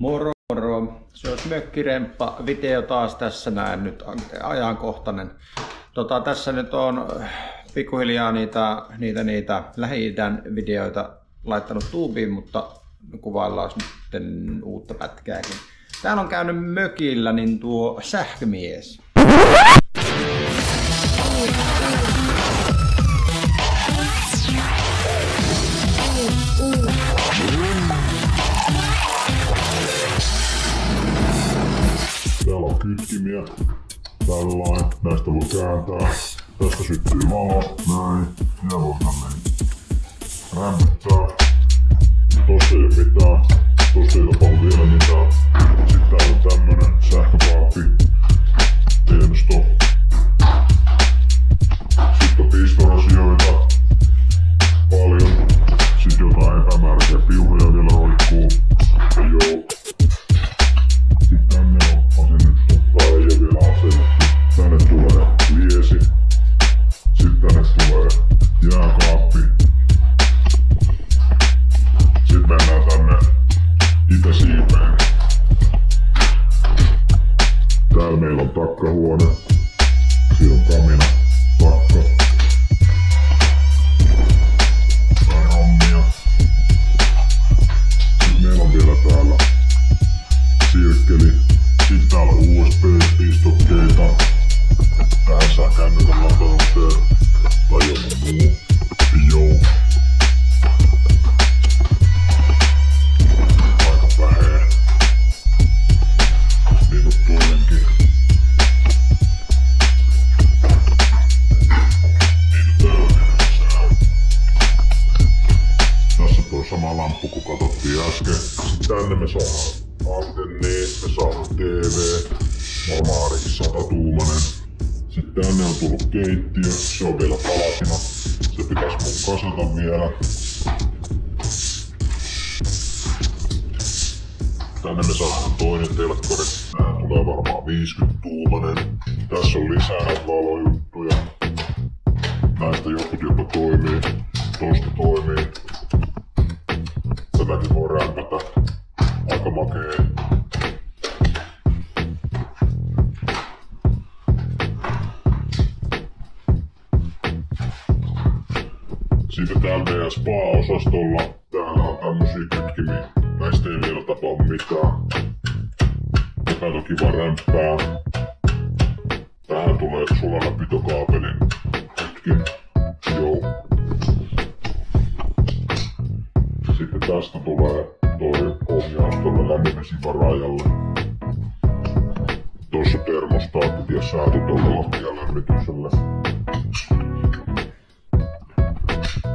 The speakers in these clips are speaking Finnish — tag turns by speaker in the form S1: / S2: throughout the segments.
S1: Moro moro. Se olisi mökkiremppa video taas tässä näin nyt ajankohtainen. Tota, tässä nyt on pikkuhiljaa niitä, niitä, niitä lähi videoita laittanut tuubiin, mutta kuvaillaan nyt uutta pätkääkin. Täällä on käynyt mökillä niin tuo sähkömies.
S2: Kytkimiä. Tällainen. Näistä voi kääntää. Tästä syttyy valo. Näin. Ja voi näin rämpyttää. Tossa ei oo mitään. Tossa ei tapahdu vielä mitään. Sitten täällä on tämmönen Siinä on kamina, takka. Vähän hommia. Sitten meillä on vielä täällä sirkkeli. Sitten täällä USB-pistokkeita. Tähän saa kännykän latauksen tai joku muu. Joo. Lamppu kun katsottiin äsken. Sitten tänne me saadaan antenni, me saadaan TV, normaali 100 tuumanen. Sitten tänne on tullut keittiö, se on vielä palasina. Se pitäis mun kasata vielä. Tänne me saadaan toinen telkkari. Nää tulee varmaan 50 tuumanen. Tässä on lisää näitä valojuttuja. Näistä jotkut jopa toimii. Tosta toimii. Tätäkin voi rämpätä. Aika makee. Sitten täällä meidän spa-osastolla, täällä on tämmösiä kytkimiä. Näistä ei vielä tapahdu mitään. Tätä toki vaan rämpää. Tähän tulee sulanapitokaapelin kytkin. Joo.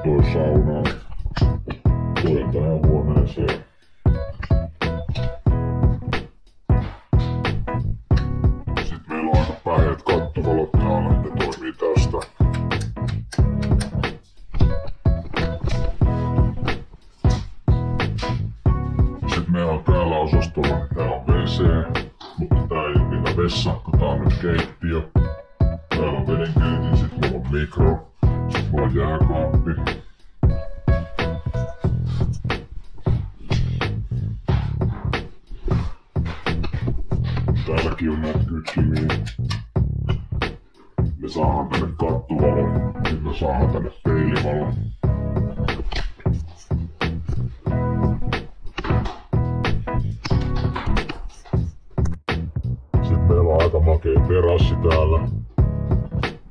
S2: Toi sauna on. Toi on tähän huoneeseen. Sitten meillä on aika päheät kattovalot täällä, ne toimii tästä. Sitten meillä on täällä osastolla, niin täällä on WC, mutta tää ei ole vielä vessa, kun tää on nyt keittiö. Täällä on vedenkeitin, sit mulla on mikro, sit mulla on jääkaappi. Täälläkin on näitä kytkimiä. Me saadaan tänne kattovalo, sit me saadaan tänne peilivalo.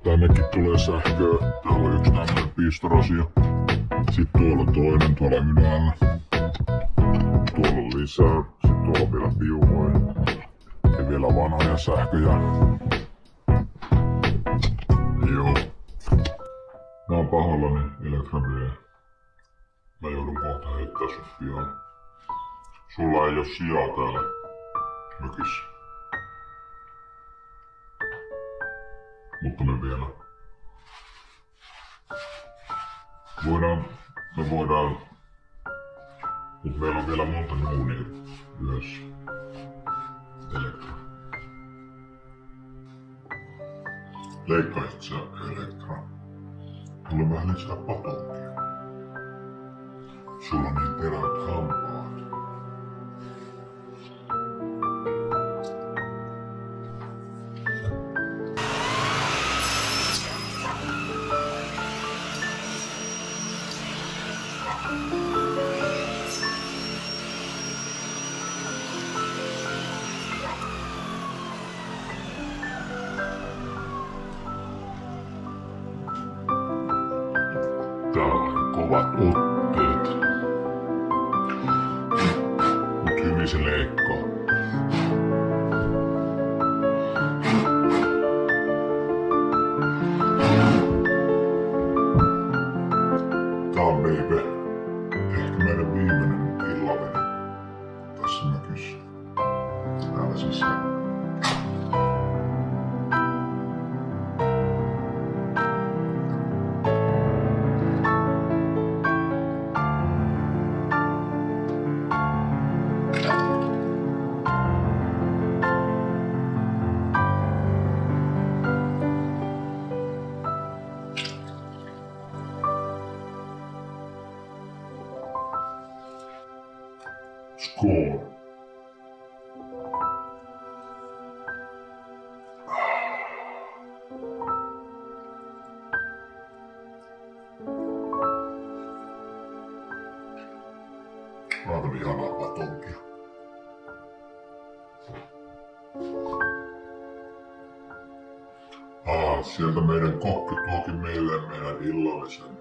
S2: Tännekin tulee sähköä. Täällä on yksi tämmönen pistorasio. Sitten tuolla toinen tuolla ylhäällä. Tuolla on lisää. Sitten tuolla on vielä piuhoja. Ja vielä vanhoja sähköjä. Joo. Mä oon pahoillani Elektra V. Mä joudun kohta heittää sut pian. Sulla ei oo sijaa täällä mökissä. Me vielä. Voidaan, me voidaan, mutta meillä on vielä monta duunia yhdessä. Elektra. Leikkaisit sä Elektra? On vähän lisää patonkia. Sulla on niin terävät hampaat. täällä kovat otteet. Mut hyvin se leikki. Skål! Aivan ihanaa patonkia. Ah, sieltä meidän kokki tuokin meille meidän illallisen.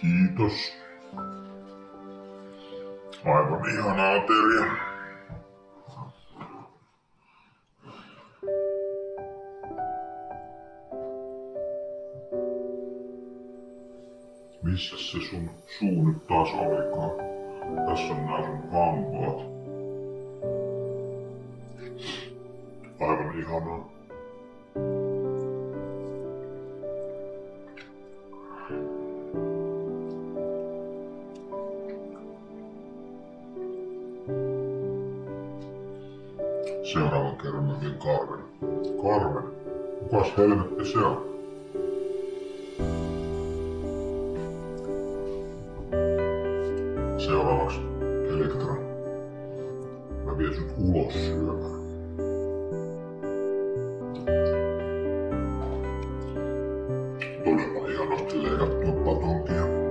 S2: Kiitos. Aivan ihana ateria. Missä se sun suu nyt taas olikaan? Tässä on nää sun hampaat. Aivan ihanaa. Seuraavan kerran mä vien Karven. Karven? Kukas helvetti se on? Seuraavaksi Elektra. Mä vien sut ulos syömään. Todella hienosti leikattua patonkia.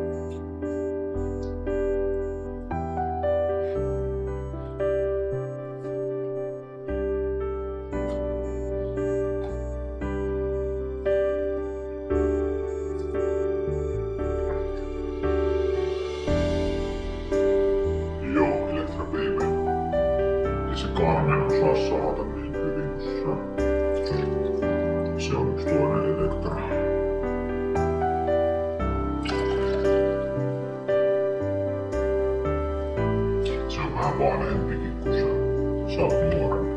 S2: Agora eu peguei puxando. Só piora.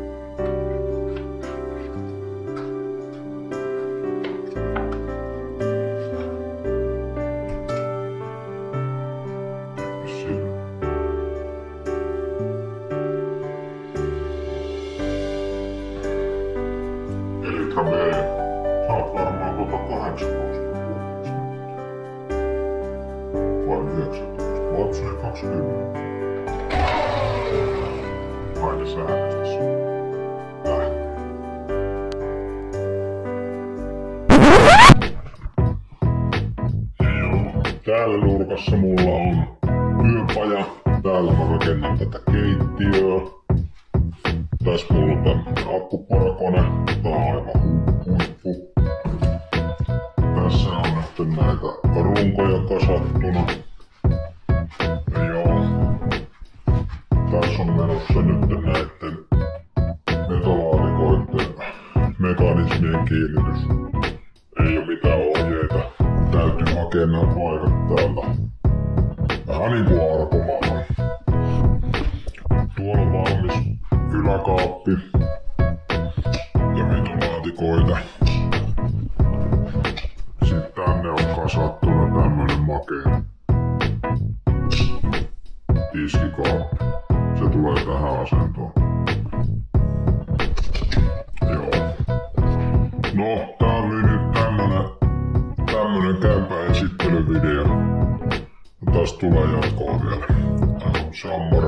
S2: Kahdeksantoista. Vatsi 20. Joo, täällä nurkassa mulla on työpaja. Täällä mä rakennan tätä keittiöä. Tässä mulla on tämmönen akkuporakone. Tää on aivan hu- huippu. Tässä on näitä runkoja kasattuna. Tässä on menossa nyt näitten metalaatikoiden mekanismien kiinnitys. Ei oo mitään ohjeita. Täytyy hakea nämä paikat täältä. Vähän niinku arpomaahan. Tuolla on valmis yläkaappi Tästä tulee jatkoa vielä. Tää on Sammoro.